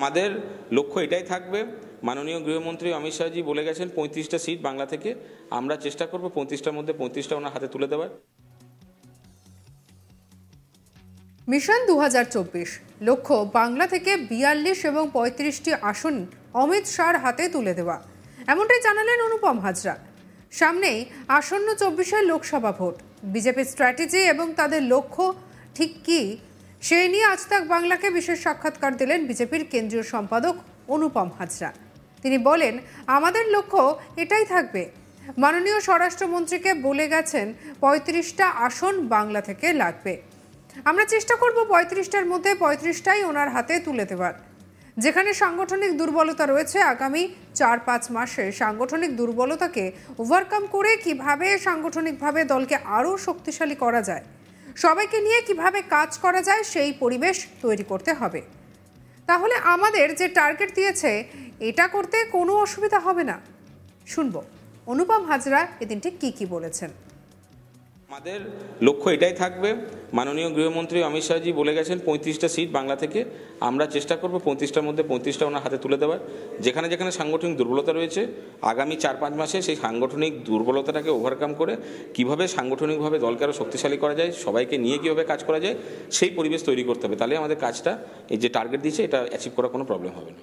আমাদের লক্ষ্য এটাই থাকবে। মাননীয় গৃহমন্ত্রী অমিত শাহজি বলে গেছেন, পঁয়ত্রিশটা সিট বাংলা থেকে। আমরা চেষ্টা করব পঁয়ত্রিশটার মধ্যে পঁয়ত্রিশটা ওনার হাতে তুলে দেওয়ার। মিশন দু হাজার চব্বিশ, লক্ষ্য বাংলা থেকে বিয়াল্লিশ এবং পঁয়ত্রিশটি আসন অমিত শাহর হাতে তুলে দেওয়া। এমনটাই জানালেন অনুপম হাজরা। সামনেই আসন্ন চব্বিশের লোকসভা ভোট। বিজেপির স্ট্র্যাটেজি এবং তাদের লক্ষ্য ঠিক কী সেই নিয়ে আজ তাক বাংলাকে বিশেষ সাক্ষাৎকার দিলেন বিজেপির কেন্দ্রীয় সম্পাদক অনুপম হাজরা। তিনি বলেন, আমাদের লক্ষ্য এটাই থাকবে। মাননীয় স্বরাষ্ট্রমন্ত্রীকে বলে গেছেন, পঁয়ত্রিশটা আসন বাংলা থেকে লাগবে। আমরা চেষ্টা করব পঁয়ত্রিশটার মধ্যে পঁয়ত্রিশটাই ওনার হাতে তুলে দেওয়ার। যেখানে সাংগঠনিক দুর্বলতা রয়েছে আগামী চার পাঁচ মাসে, সাংগঠনিক দুর্বলতাকে ওভারকাম করে কীভাবে সাংগঠনিকভাবে দলকে আরও শক্তিশালী করা যায় সবাইকে নিয়ে কীভাবে কাজ করা যায় সেই পরিবেশ তৈরি করতে হবে। তাহলে আমাদের যে টার্গেট দিয়েছে, এটা করতে কোনো অসুবিধা হবে না। শুনব। অনুপম হাজরা এদিনটি কি কী বলেছেন? আমাদের লক্ষ্য এটাই থাকবে। মাননীয় গৃহমন্ত্রী অমিত শাহজি বলে গেছেন, পঁয়ত্রিশটা সিট বাংলা থেকে। আমরা চেষ্টা করব পঁয়ত্রিশটার মধ্যে পঁয়ত্রিশটা ওনার হাতে তুলে দেওয়ার। যেখানে যেখানে সাংগঠনিক দুর্বলতা রয়েছে, আগামী চার পাঁচ মাসে সেই সাংগঠনিক দুর্বলতাটাকে ওভারকাম করে কীভাবে সাংগঠনিকভাবে দলকে আরও শক্তিশালী করা যায়, সবাইকে নিয়ে কীভাবে কাজ করা যায়, সেই পরিবেশ তৈরি করতে হবে। তাহলে আমাদের কাজটা, এই যে টার্গেট দিয়েছে, এটা অ্যাচিভ করার কোনো প্রবলেম হবে না।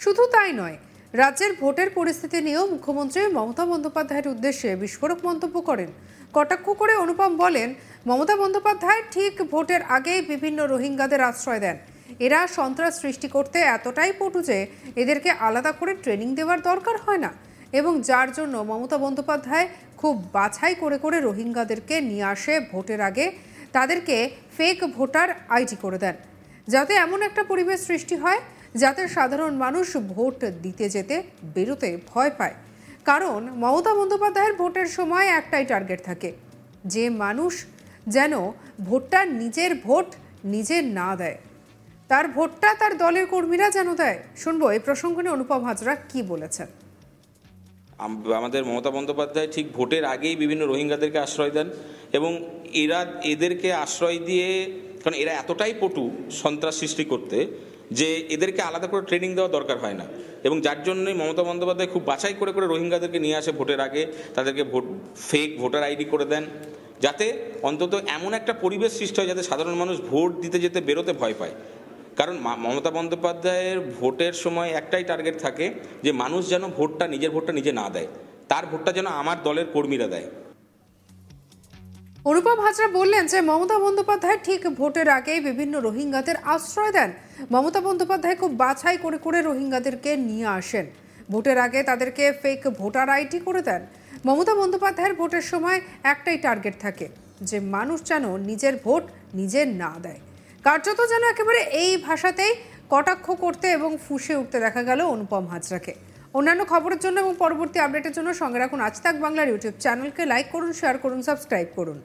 শুধু তাই নয় রাজ্যের ভোটের পরিস্থিতি নিয়েও মুখ্যমন্ত্রী মমতা বন্দ্যোপাধ্যায়ের উদ্দেশ্যে বিস্ফোরক মন্তব্য করেন। কটাক্ষ করে অনুপম বলেন, মমতা বন্দ্যোপাধ্যায় ঠিক ভোটের আগেই বিভিন্ন রোহিঙ্গাদের আশ্রয় দেন। এরা সন্ত্রাস সৃষ্টি করতে এতটাই পটু যে এদেরকে আলাদা করে ট্রেনিং দেওয়ার দরকার হয় না এবং যার জন্য মমতা বন্দ্যোপাধ্যায় খুব বাছাই করে করে রোহিঙ্গাদেরকে নিয়ে আসে ভোটের আগে, তাদেরকে ফেক ভোটার আইডি করে দেন। যাতে এমন একটা পরিবেশ সৃষ্টি হয় যাতে সাধারণ মানুষ ভোট দিতে যেতে বেরোতে ভয় পায়। কারণ মমতা বন্দ্যোপাধ্যায়ের ভোটের সময় একটাই টার্গেট থাকে, যে মানুষ যেন ভোটটা নিজের ভোট নিজে না দেয়। তার ভোটটা তার দলের কর্মীরা যেন দেয়। শুনব এই প্রসঙ্গ অনুপম হাজরা কি বলেছেন। আমাদের মমতা বন্দ্যোপাধ্যায় ঠিক ভোটের আগেই বিভিন্ন রোহিঙ্গাদেরকে আশ্রয় দেন এবং এরা এদেরকে আশ্রয় দিয়ে কারণ এরা এতটাই পটু সন্ত্রাস সৃষ্টি করতে যে এদেরকে আলাদা করে ট্রেনিং দেওয়া দরকার হয় না। এবং যার জন্যই মমতা বন্দ্যোপাধ্যায় খুব বাছাই করে করে রোহিঙ্গাদেরকে নিয়ে আসে ভোটের আগে, তাদেরকে ভোট ফেক ভোটার আইডি করে দেন, যাতে অন্তত এমন একটা পরিবেশ সৃষ্টি হয় যাতে সাধারণ মানুষ ভোট দিতে যেতে বেরোতে ভয় পায়। কারণ মমতা বন্দ্যোপাধ্যায়ের ভোটের সময় একটাই টার্গেট থাকে যে মানুষ যেন ভোটটা, নিজের ভোটটা নিজে না দেয়। তার ভোটটা যেন আমার দলের কর্মীরা দেয়। অনুপম হাজরা বললেন যে মমতা বন্দ্যোপাধ্যায় ঠিক ভোটের আগেই বিভিন্ন রোহিঙ্গাদের আশ্রয় দেন। মমতা বন্দ্যোপাধ্যায় খুব বাছাই করে করে রোহিঙ্গাদেরকে নিয়ে আসেন। ভোটের আগে তাদেরকে ফেক ভোটার আইডি করে দেন। মমতা বন্দ্যোপাধ্যায়ের ভোটের সময় একটাই টার্গেট থাকে, যে মানুষ যেন নিজের ভোট নিজে না দেয়। কার্যত যেন একেবারে এই ভাষাতেই কটাক্ষ করতে এবং ফুঁসে উঠতে দেখা গেল অনুপম হাজরাকে অন্যান্য খবরের জন্য এবং পরবর্তী আপডেটের জন্য সঙ্গে রাখুন আজ তাক বাংলার ইউটিউব চ্যানেলকে লাইক করুন শেয়ার করুন সাবস্ক্রাইব করুন।